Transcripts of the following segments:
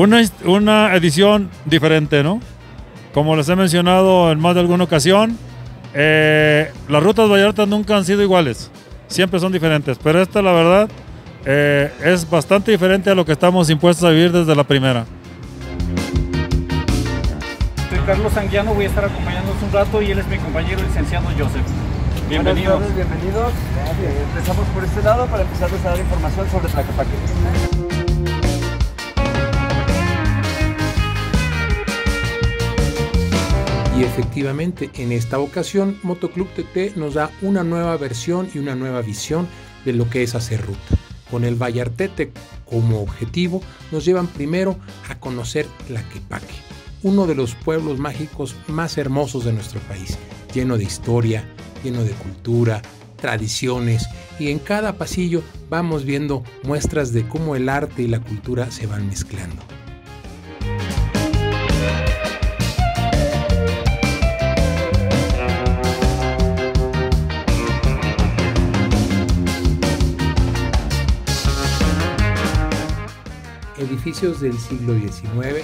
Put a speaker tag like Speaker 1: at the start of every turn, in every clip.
Speaker 1: Una, una edición diferente, ¿no? Como les he mencionado en más de alguna ocasión, eh, las rutas Vallarta nunca han sido iguales, siempre son diferentes, pero esta la verdad eh, es bastante diferente a lo que estamos impuestos a vivir desde la primera.
Speaker 2: Soy Carlos Anguiano, voy a estar acompañándonos un rato y él es mi compañero licenciado Joseph. Bienvenidos.
Speaker 3: Buenas tardes, bienvenidos. Empezamos por este lado para empezar a dar información sobre Tlaquepaque.
Speaker 4: Y efectivamente, en esta ocasión, Motoclub TT nos da una nueva versión y una nueva visión de lo que es hacer ruta. Con el Vallartete como objetivo, nos llevan primero a conocer Tlaquepaque, uno de los pueblos mágicos más hermosos de nuestro país, lleno de historia, lleno de cultura, tradiciones, y en cada pasillo vamos viendo muestras de cómo el arte y la cultura se van mezclando. Edificios del siglo XIX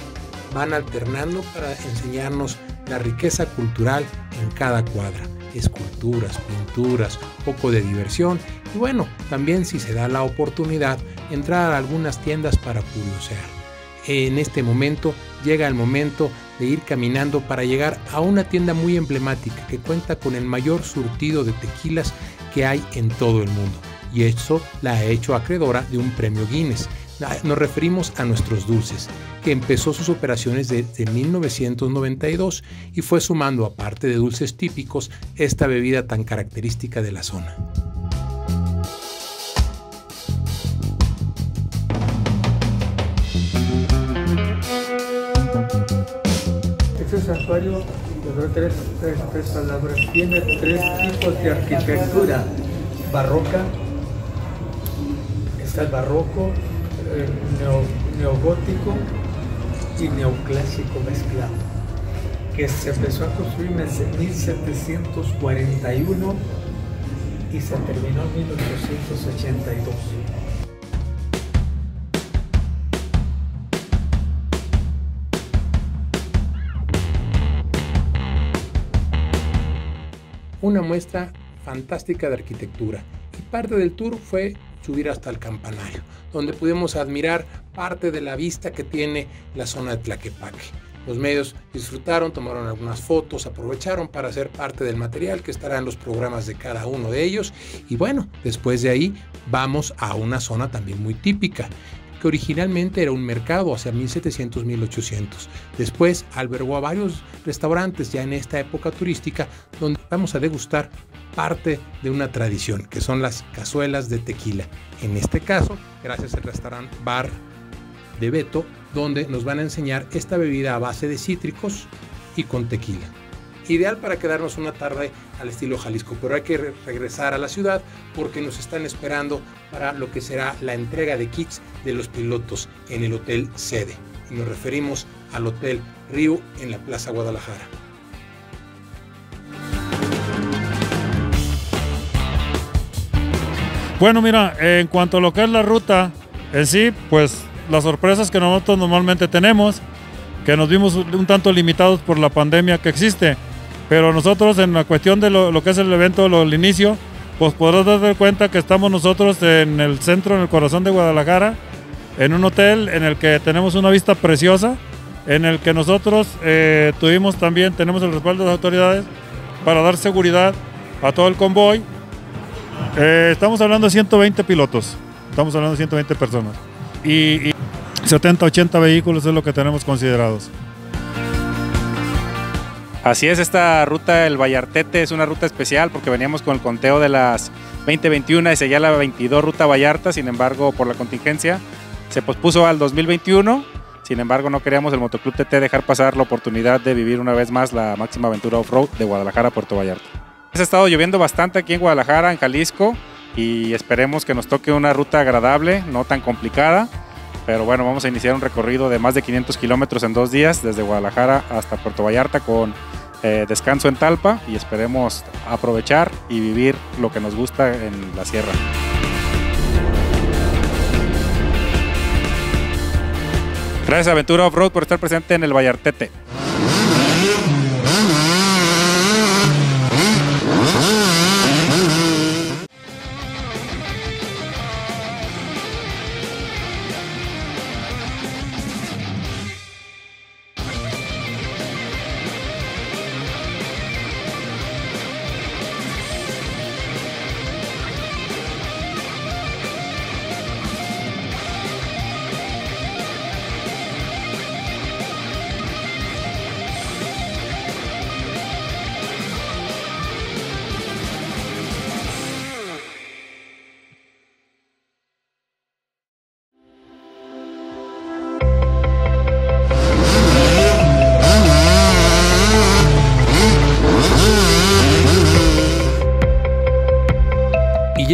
Speaker 4: van alternando para enseñarnos la riqueza cultural en cada cuadra. Esculturas, pinturas, poco de diversión y bueno, también si se da la oportunidad, entrar a algunas tiendas para curiosear. En este momento llega el momento de ir caminando para llegar a una tienda muy emblemática que cuenta con el mayor surtido de tequilas que hay en todo el mundo y eso la ha hecho acreedora de un premio Guinness. Nos referimos a nuestros dulces, que empezó sus operaciones desde 1992 y fue sumando, aparte de dulces típicos, esta bebida tan característica de la zona.
Speaker 5: Este santuario, tres, tres, tres palabras, tiene tres tipos de arquitectura. Barroca, está el barroco, el neo, neogótico y neoclásico mezclado, que se empezó a construir en 1741 y se terminó en 1882.
Speaker 4: Una muestra fantástica de arquitectura y parte del tour fue subir hasta el campanario, donde pudimos admirar parte de la vista que tiene la zona de Tlaquepaque. Los medios disfrutaron, tomaron algunas fotos, aprovecharon para hacer parte del material que estará en los programas de cada uno de ellos. Y bueno, después de ahí vamos a una zona también muy típica, que originalmente era un mercado hacia 1700-1800. Después albergó a varios restaurantes ya en esta época turística donde vamos a degustar parte de una tradición, que son las cazuelas de tequila. En este caso, gracias al restaurante Bar de Beto, donde nos van a enseñar esta bebida a base de cítricos y con tequila. Ideal para quedarnos una tarde al estilo Jalisco, pero hay que regresar a la ciudad porque nos están esperando para lo que será la entrega de kits de los pilotos en el Hotel Sede. Y nos referimos al Hotel Río en la Plaza Guadalajara.
Speaker 1: Bueno, mira, en cuanto a lo que es la ruta en sí, pues las sorpresas que nosotros normalmente tenemos, que nos vimos un tanto limitados por la pandemia que existe, pero nosotros en la cuestión de lo, que es el evento, lo, el inicio, pues podrás darte cuenta que estamos nosotros en el centro, en el corazón de Guadalajara, en un hotel en el que tenemos una vista preciosa, en el que nosotros eh, tuvimos también, tenemos el respaldo de las autoridades para dar seguridad a todo el convoy eh, estamos hablando de 120 pilotos, estamos hablando de 120 personas. Y, 70, 80 vehículos es lo que tenemos considerados.
Speaker 2: Así es, esta ruta del Vallartete es una ruta especial porque veníamos con el conteo de las 2021 y seguía la 22 ruta Vallarta, sin embargo por la contingencia se pospuso al 2021, sin embargo no queríamos el Motoclub TT dejar pasar la oportunidad de vivir una vez más la máxima aventura off-road de Guadalajara Puerto Vallarta. Ha estado lloviendo bastante aquí en Guadalajara, en Jalisco, y esperemos que nos toque una ruta agradable, no tan complicada. Pero bueno, vamos a iniciar un recorrido de más de 500 kilómetros en dos días, desde Guadalajara hasta Puerto Vallarta, con eh, descanso en Talpa, y esperemos aprovechar y vivir lo que nos gusta en la sierra. Gracias Aventura Off-Road por estar presente en el Vallartete.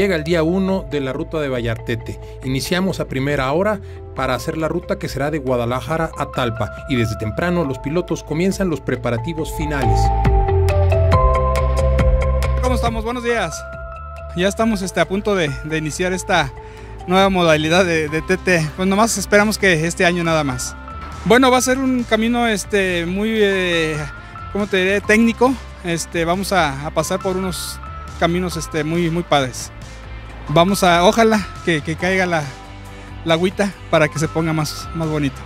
Speaker 4: Llega el día 1 de la ruta de Vallartete. Iniciamos a primera hora para hacer la ruta que será de Guadalajara a Talpa y desde temprano los pilotos comienzan los preparativos finales.
Speaker 6: ¿Cómo estamos? Buenos días. Ya estamos este, a punto de, iniciar esta nueva modalidad de, de TT. Pues nomás esperamos que este año nada más. Bueno, va a ser un camino este, muy, eh, ¿cómo te diré? Técnico. Este, vamos a, a pasar por unos caminos este, muy, muy padres. Vamos a, ojalá que, que caiga la, la agüita para que se ponga más, más bonito.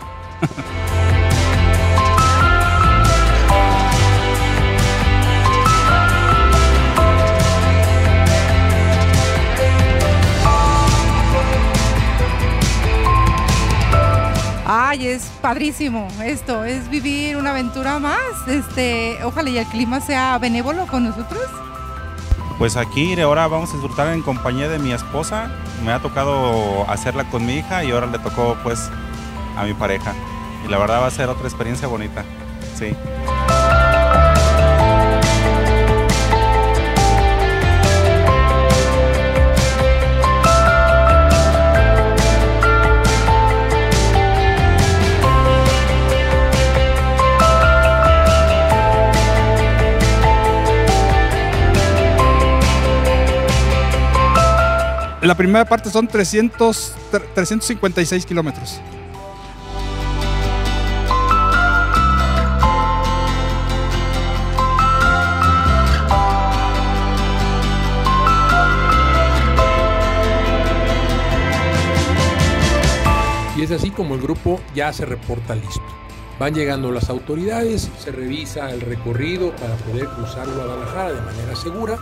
Speaker 7: Ay, es padrísimo esto, es vivir una aventura más. Este, ojalá y el clima sea benévolo con nosotros.
Speaker 8: Pues aquí ahora vamos a disfrutar en compañía de mi esposa. Me ha tocado hacerla con mi hija y ahora le tocó pues a mi pareja. Y la verdad va a ser otra experiencia bonita. Sí.
Speaker 6: La primera parte son 300, 356 kilómetros.
Speaker 4: Y es así como el grupo ya se reporta listo. Van llegando las autoridades, se revisa el recorrido para poder cruzar Guadalajara de manera segura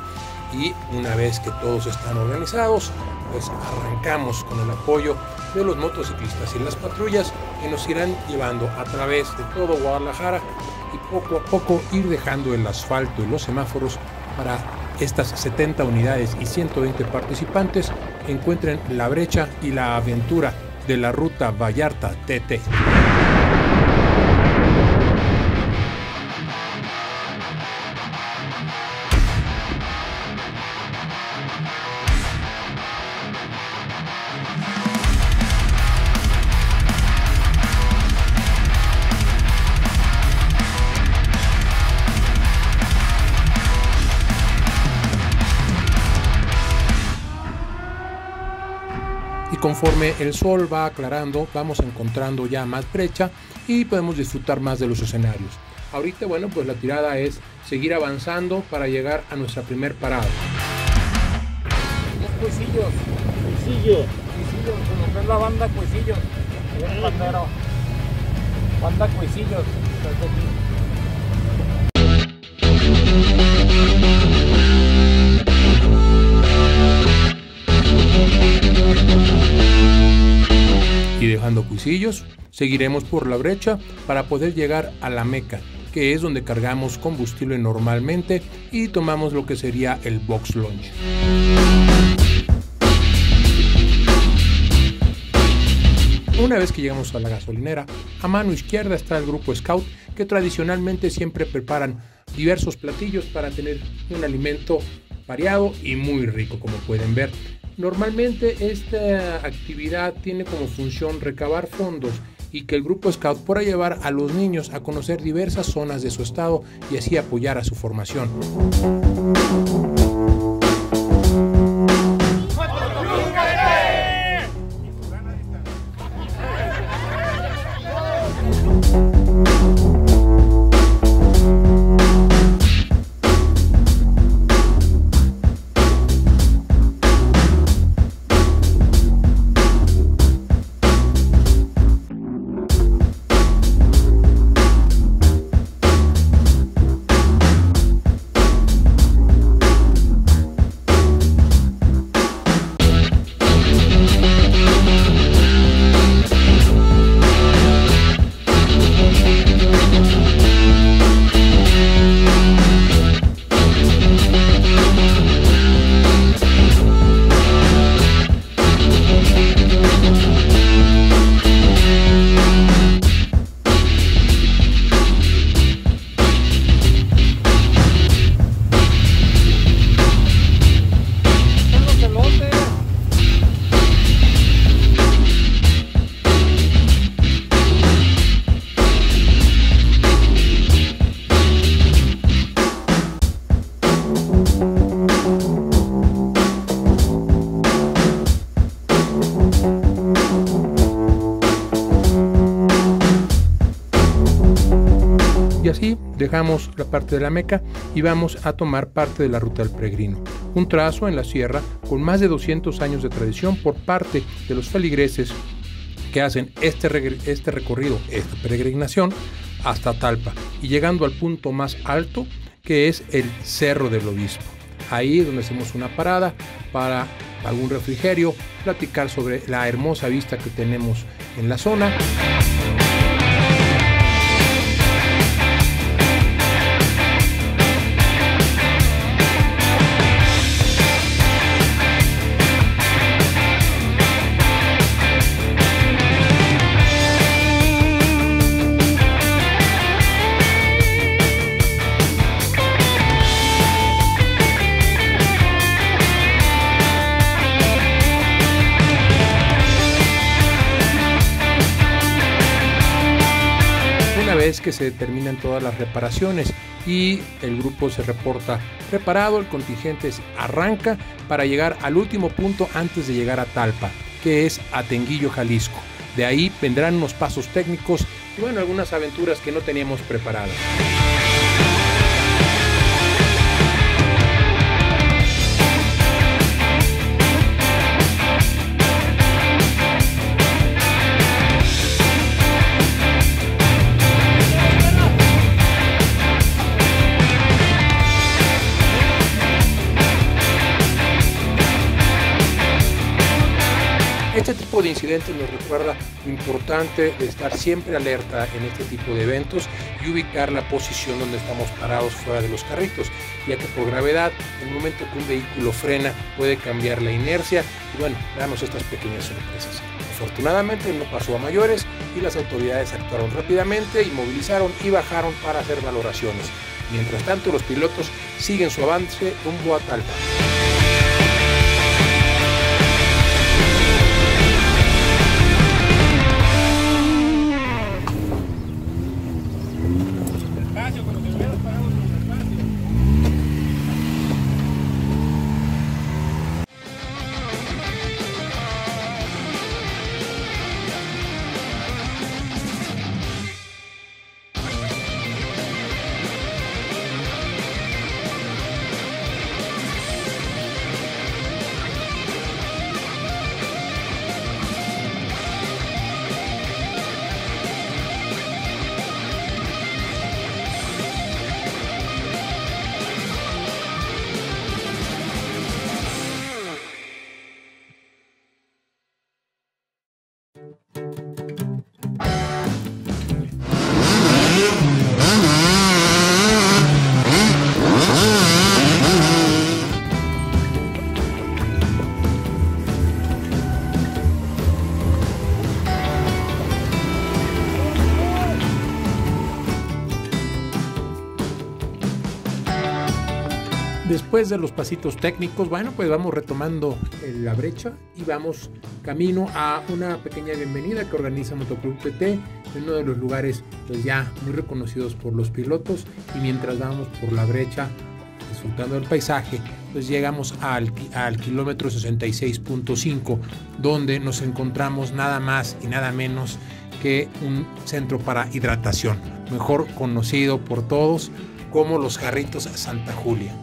Speaker 4: y una vez que todos están organizados, pues arrancamos con el apoyo de los motociclistas y las patrullas que nos irán llevando a través de todo Guadalajara y poco a poco ir dejando el asfalto y los semáforos para estas 70 unidades y 120 participantes encuentren la brecha y la aventura de la ruta Vallarta TT. Conforme el sol va aclarando vamos encontrando ya más brecha y podemos disfrutar más de los escenarios. Ahorita bueno pues la tirada es seguir avanzando para llegar a nuestra primer parada.
Speaker 9: Cuisillos, la banda Cuisillos. Banda Cuisillos.
Speaker 4: Y dejando cuisillos, seguiremos por la brecha para poder llegar a la meca, que es donde cargamos combustible normalmente y tomamos lo que sería el box launch. Una vez que llegamos a la gasolinera, a mano izquierda está el grupo Scout, que tradicionalmente siempre preparan diversos platillos para tener un alimento variado y muy rico, como pueden ver. Normalmente esta actividad tiene como función recabar fondos y que el grupo Scout pueda llevar a los niños a conocer diversas zonas de su estado y así apoyar a su formación. La parte de la Meca y vamos a tomar parte de la Ruta del Peregrino, un trazo en la sierra con más de 200 años de tradición por parte de los feligreses que hacen este, este recorrido, esta peregrinación, hasta Talpa y llegando al punto más alto que es el Cerro del Obispo. Ahí es donde hacemos una parada para algún refrigerio, platicar sobre la hermosa vista que tenemos en la zona. Que se terminan todas las reparaciones y el grupo se reporta preparado, el contingente arranca para llegar al último punto antes de llegar a Talpa, que es Atenguillo, Jalisco. De ahí vendrán unos pasos técnicos y bueno, algunas aventuras que no teníamos preparadas. Incidentes nos recuerda lo importante de estar siempre alerta en este tipo de eventos y ubicar la posición donde estamos parados fuera de los carritos, ya que por gravedad, en el momento que un vehículo frena, puede cambiar la inercia y bueno, darnos estas pequeñas sorpresas. Afortunadamente no pasó a mayores y las autoridades actuaron rápidamente, inmovilizaron y bajaron para hacer valoraciones. Mientras tanto, los pilotos siguen su avance rumbo a Talpa. Después de los pasitos técnicos, bueno, pues vamos retomando la brecha y vamos camino a una pequeña bienvenida que organiza Motoclub TT en uno de los lugares pues ya muy reconocidos por los pilotos y mientras vamos por la brecha disfrutando del paisaje, pues llegamos al, al kilómetro 66.5 donde nos encontramos nada más y nada menos que un centro para hidratación, mejor conocido por todos como los Jarritos Santa Julia.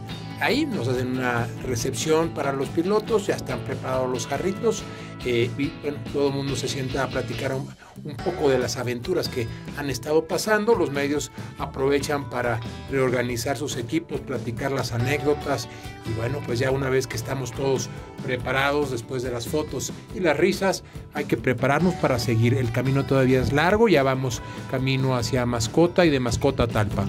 Speaker 4: Ahí nos hacen una recepción para los pilotos, ya están preparados los jarritos eh, y bueno, todo el mundo se sienta a platicar un, un poco de las aventuras que han estado pasando. Los medios aprovechan para reorganizar sus equipos, platicar las anécdotas y bueno, pues ya una vez que estamos todos preparados después de las fotos y las risas, hay que prepararnos para seguir. El camino todavía es largo, ya vamos camino hacia Mascota y de Mascota a Talpa.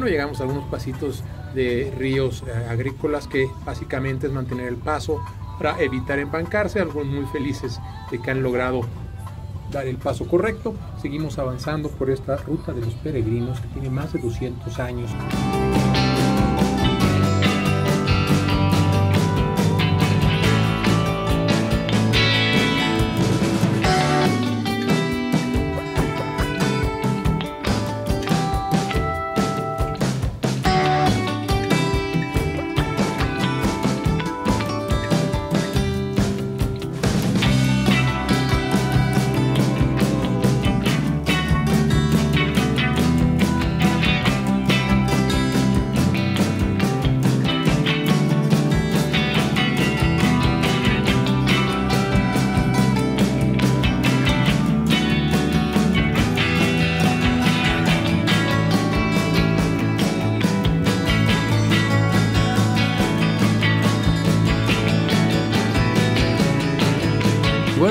Speaker 4: Bueno, llegamos a algunos pasitos de ríos eh, agrícolas que básicamente es mantener el paso para evitar empancarse. Algunos muy felices de que han logrado dar el paso correcto. Seguimos avanzando por esta ruta de los peregrinos que tiene más de 200 años.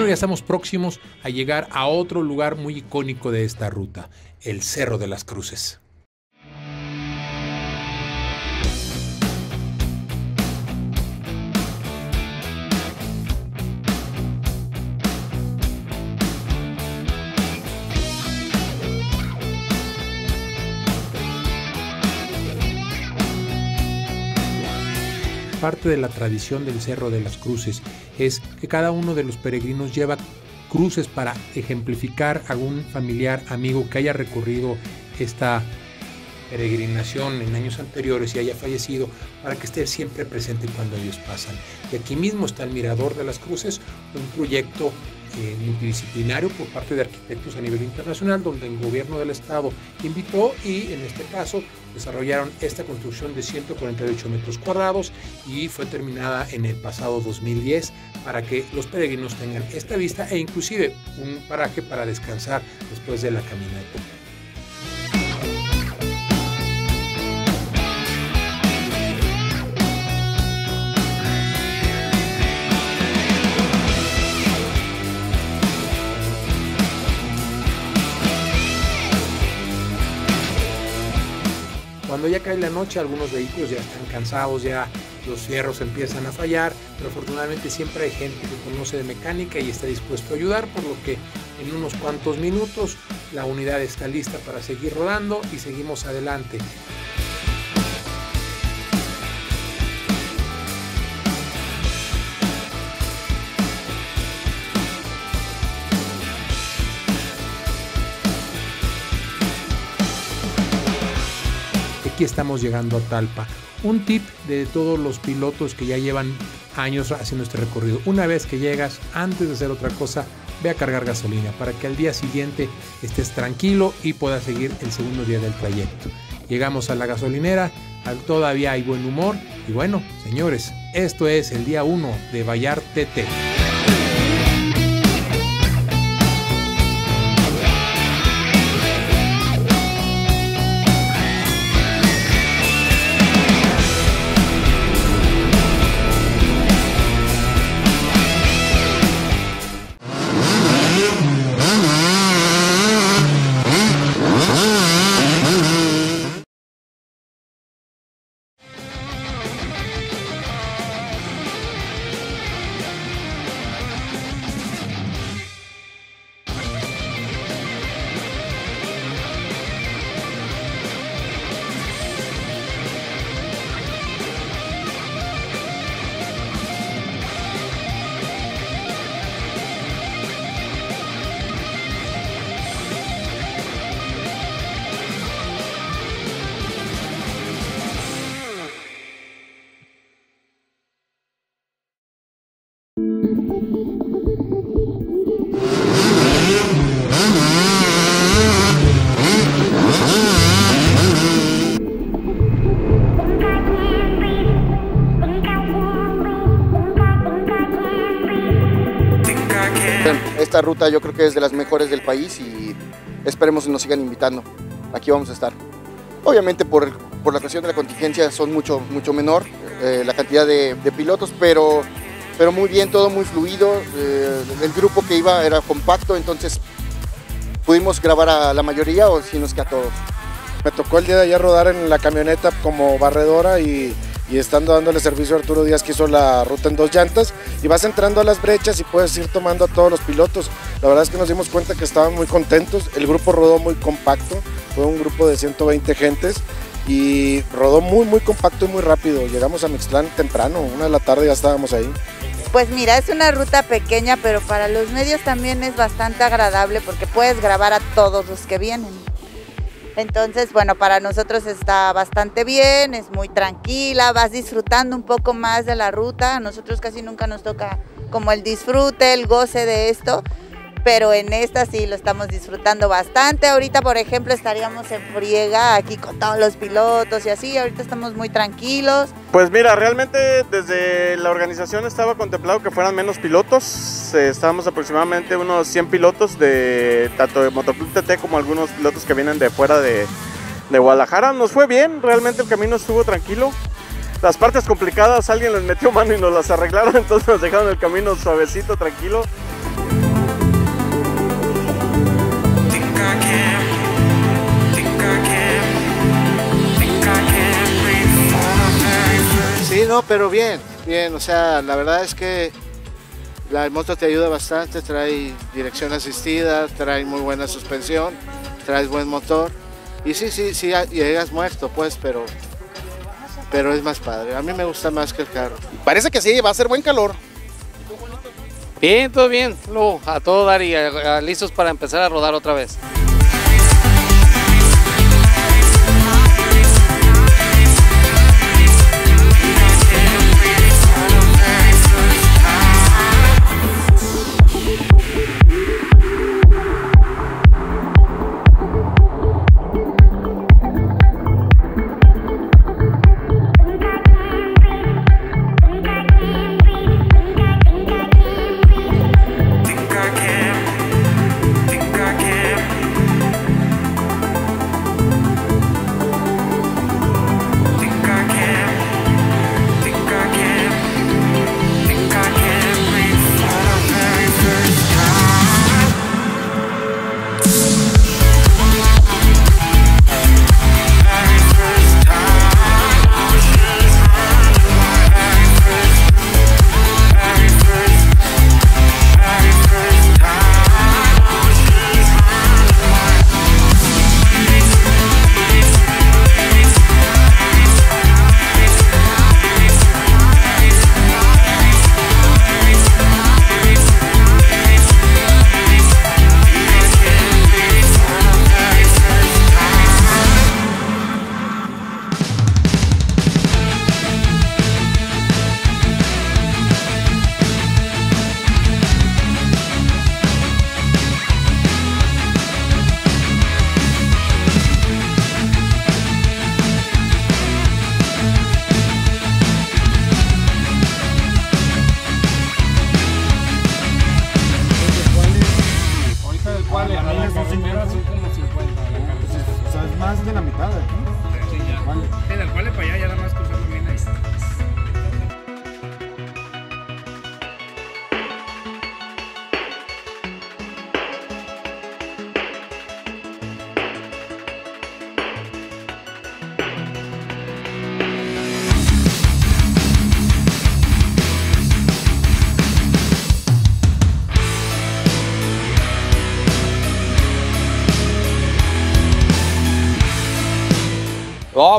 Speaker 4: Ya estamos próximos a llegar a otro lugar muy icónico de esta ruta, el Cerro de las Cruces. Parte de la tradición del Cerro de las Cruces es que cada uno de los peregrinos lleva cruces para ejemplificar a algún familiar, amigo que haya recorrido esta peregrinación en años anteriores y haya fallecido para que esté siempre presente cuando ellos pasan. Y aquí mismo está el Mirador de las Cruces, un proyecto eh, multidisciplinario por parte de arquitectos a nivel internacional, donde el gobierno del estado invitó y en este caso desarrollaron esta construcción de 148 metros cuadrados y fue terminada en el pasado 2010 para que los peregrinos tengan esta vista e inclusive un paraje para descansar después de la caminata. Cuando ya cae la noche, algunos vehículos ya están cansados, ya los fierros empiezan a fallar, pero afortunadamente siempre hay gente que conoce de mecánica y está dispuesto a ayudar, por lo que en unos cuantos minutos la unidad está lista para seguir rodando y seguimos adelante. Aquí estamos llegando a Talpa. Un tip de todos los pilotos que ya llevan años haciendo este recorrido. Una vez que llegas, antes de hacer otra cosa, ve a cargar gasolina para que al día siguiente estés tranquilo y puedas seguir el segundo día del trayecto. Llegamos a la gasolinera, todavía hay buen humor y bueno, señores, esto es el día 1 de Bayar TT.
Speaker 10: Ruta yo creo que es de las mejores del país y esperemos que nos sigan invitando. Aquí vamos a estar. Obviamente por, por la cuestión de la contingencia son mucho, mucho menor eh, la cantidad de, de pilotos, pero, pero muy bien, todo muy fluido. Eh, el grupo que iba era compacto, entonces pudimos grabar a la mayoría o si nos que a todos.
Speaker 11: Me tocó el día de ayer rodar en la camioneta como barredora y, y estando dándole servicio a Arturo Díaz que hizo la ruta en dos llantas y vas entrando a las brechas y puedes ir tomando a todos los pilotos. La verdad es que nos dimos cuenta que estaban muy contentos, el grupo rodó muy compacto, fue un grupo de 120 gentes y rodó muy muy compacto y muy rápido. Llegamos a Mixtlán temprano, una de la tarde ya estábamos ahí.
Speaker 12: Pues mira, es una ruta pequeña, pero para los medios también es bastante agradable porque puedes grabar a todos los que vienen. Entonces, bueno, para nosotros está bastante bien, es muy tranquila, vas disfrutando un poco más de la ruta. A nosotros casi nunca nos toca como el disfrute, el goce de esto, pero en esta sí lo estamos disfrutando bastante. Ahorita, por ejemplo, estaríamos en friega aquí con todos los pilotos y así. Ahorita estamos muy tranquilos.
Speaker 13: Pues mira, realmente desde la organización estaba contemplado que fueran menos pilotos. Eh, estábamos aproximadamente unos 100 pilotos de tanto de Motoclub TT como algunos pilotos que vienen de fuera de, de Guadalajara. Nos fue bien, realmente el camino estuvo tranquilo. Las partes complicadas alguien les metió mano y nos las arreglaron, entonces nos dejaron el camino suavecito, tranquilo.
Speaker 14: No, pero bien, bien, o sea, la verdad es que la moto te ayuda bastante, trae dirección asistida, trae muy buena suspensión, trae buen motor. Y sí, sí, sí, llegas muerto, pues, pero, pero es más padre. A mí me gusta más que el carro.
Speaker 15: Parece que sí, va a ser buen calor.
Speaker 16: Bien, todo bien. No, a todo dar y a- a- listos para empezar a rodar otra vez.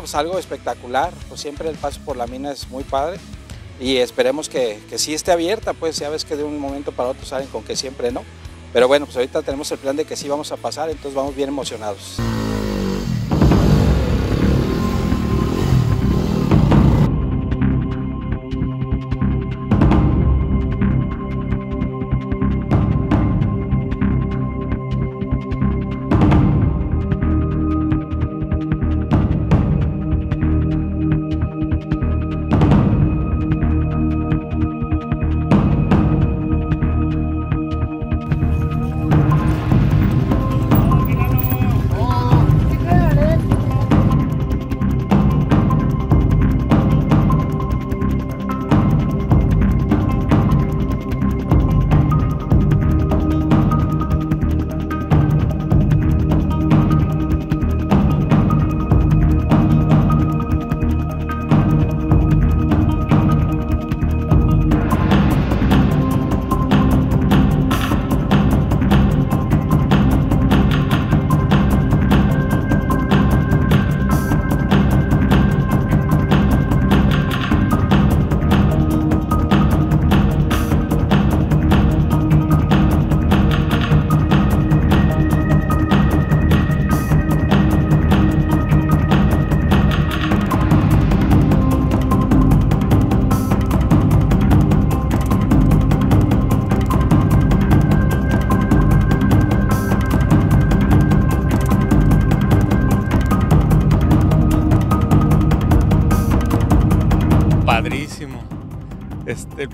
Speaker 16: Pues algo espectacular. Pues siempre el paso por la mina es muy padre. Y esperemos que, que sí esté abierta, pues ya ves que de un momento para otro salen con que siempre no. Pero bueno, pues ahorita tenemos el plan de que sí vamos a pasar, entonces vamos bien emocionados.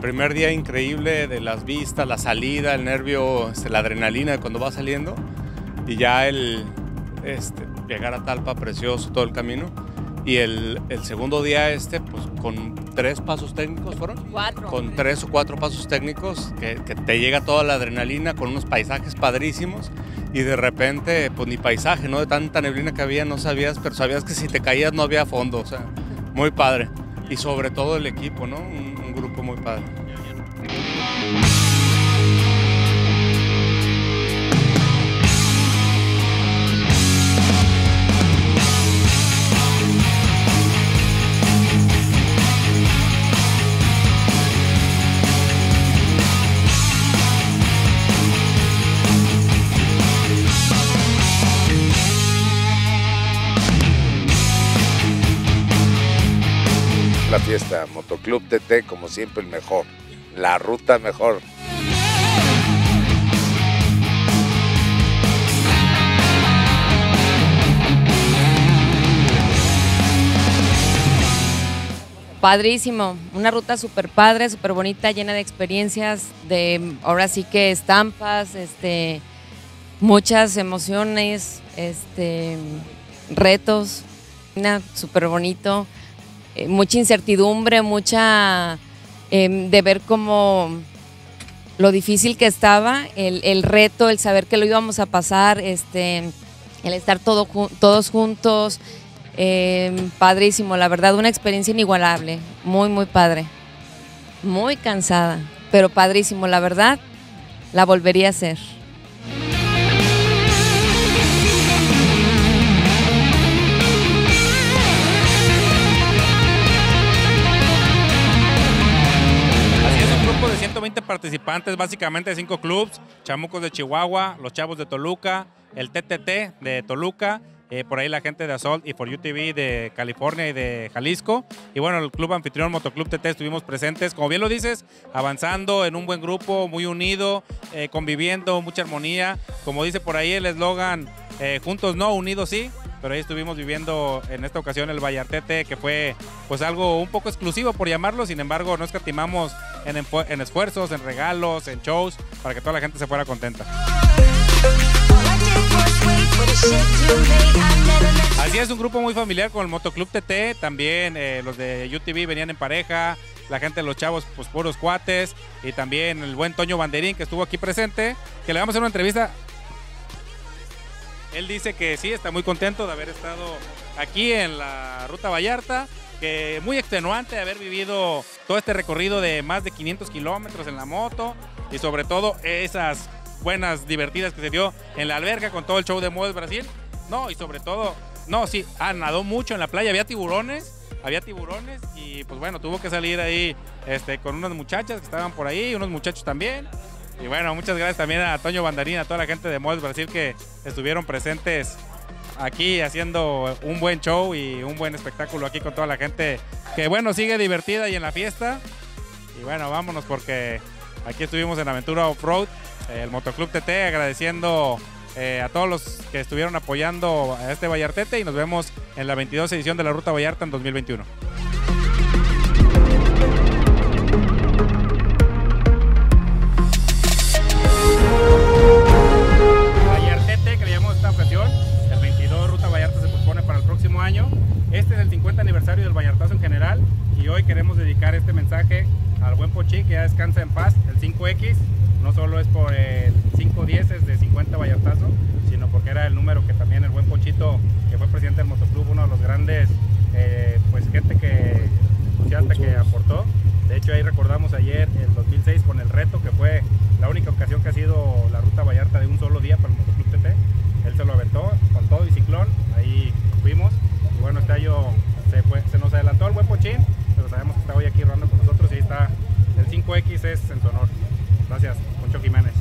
Speaker 2: Primer día increíble de las vistas, la salida, el nervio, este, la adrenalina de cuando va saliendo y ya el este, llegar a Talpa precioso todo el camino. Y el, el segundo día este pues con tres pasos técnicos fueron.
Speaker 17: Cuatro.
Speaker 2: con tres o cuatro pasos técnicos que, que te llega toda la adrenalina con unos paisajes padrísimos y de repente pues ni paisaje no de tanta neblina que había no sabías pero sabías que si te caías no había fondo o sea muy padre. Y sobre todo el equipo no un, un grupo muy padre
Speaker 18: fiesta Motoclub TT, como siempre, el mejor. La ruta mejor.
Speaker 17: Padrísimo, una ruta súper padre, súper bonita, llena de experiencias, de ahora sí que estampas, este, muchas emociones, este, retos, súper bonito, eh, mucha incertidumbre, mucha em, de ver cómo lo difícil que estaba, el, el reto, el saber que lo íbamos a pasar, este, el estar todo, todos juntos, em, padrísimo, la verdad, una experiencia inigualable, muy, muy padre, muy cansada, pero padrísimo, la verdad, la volvería a hacer.
Speaker 2: Participantes, básicamente cinco clubs, Chamucos de Chihuahua, los Chavos de Toluca, el TTT de Toluca, eh, por ahí la gente de Assault y For You TV de California y de Jalisco. Y bueno, el club anfitrión Motoclub TT estuvimos presentes, como bien lo dices, avanzando en un buen grupo, muy unido, eh, conviviendo, mucha armonía. Como dice por ahí el eslogan, eh, juntos no, unidos sí. Pero ahí estuvimos viviendo en esta ocasión el Vallartete, que fue pues algo un poco exclusivo por llamarlo, sin embargo no escatimamos en, esfuerzos, en regalos, en shows, para que toda la gente se fuera contenta. Así es, un grupo muy familiar con el Motoclub TT, también eh, los de UTV venían en pareja, la gente de los chavos, pues puros cuates, y también el buen Toño Banderín que estuvo aquí presente, que le vamos a hacer una entrevista. Él dice que sí, está muy contento de haber estado aquí en la Ruta Vallarta, que muy extenuante haber vivido todo este recorrido de más de 500 kilómetros en la moto y sobre todo esas buenas, divertidas que se dio en la alberca con todo el show de Modes Brasil. No, y sobre todo, no, sí, ah, nadó mucho en la playa, había tiburones, había tiburones y pues bueno, tuvo que salir ahí este, con unas muchachas que estaban por ahí, unos muchachos también. Y bueno, muchas gracias también a Toño Bandarín, a toda la gente de Modes Brasil que estuvieron presentes aquí haciendo un buen show y un buen espectáculo aquí con toda la gente que bueno, sigue divertida y en la fiesta. Y bueno, vámonos porque aquí estuvimos en Aventura Off-Road, eh, el Motoclub TT, agradeciendo eh, a todos los que estuvieron apoyando a este Vallartete y nos vemos en la 22 edición de la Ruta Vallarta en 2021. Queremos dedicar este mensaje al buen Pochi que ya descansa en paz, el 5X. No solo es por el 510 de 50 Vallartazo, sino porque era el número que también el buen Ponchito, que fue presidente del motoclub, uno de los grandes, eh, pues gente que entusiasta que aportó. De hecho ahí recordamos ayer el 2006 con el reto, que fue la única ocasión que ha sido la ruta Vallarta de un solo día para el motoclub TT. Él se lo aventó con todo y ciclón, ahí fuimos. Y bueno, este año se, fue- adelantó el buen Pochín, pero sabemos que está hoy aquí rodando con nosotros y está el 5X es en su honor. Gracias, Poncho Jiménez.